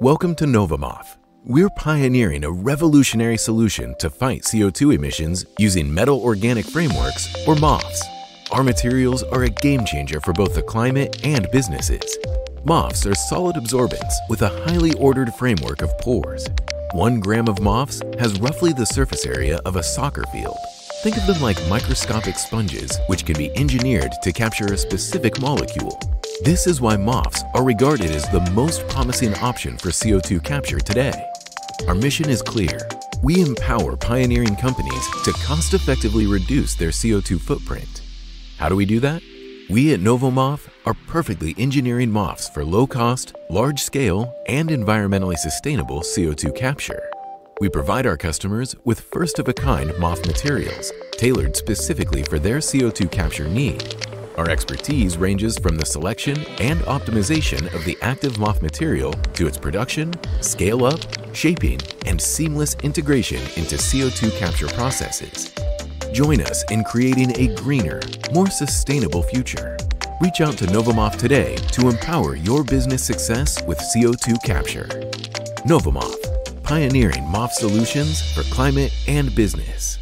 Welcome to novoMOF. We're pioneering a revolutionary solution to fight CO2 emissions using metal organic frameworks, or MOFs. Our materials are a game changer for both the climate and businesses. MOFs are solid absorbents with a highly ordered framework of pores. One gram of MOFs has roughly the surface area of a soccer field. Think of them like microscopic sponges which can be engineered to capture a specific molecule. This is why MOFs are regarded as the most promising option for CO2 capture today. Our mission is clear. We empower pioneering companies to cost-effectively reduce their CO2 footprint. How do we do that? We at novoMOF are perfectly engineering MOFs for low-cost, large-scale, and environmentally sustainable CO2 capture. We provide our customers with first-of-a-kind MOF materials tailored specifically for their CO2 capture need. Our expertise ranges from the selection and optimization of the active MOF material to its production, scale-up, shaping, and seamless integration into CO2 capture processes. Join us in creating a greener, more sustainable future. Reach out to novoMOF today to empower your business success with CO2 capture. novoMOF, pioneering MOF solutions for climate and business.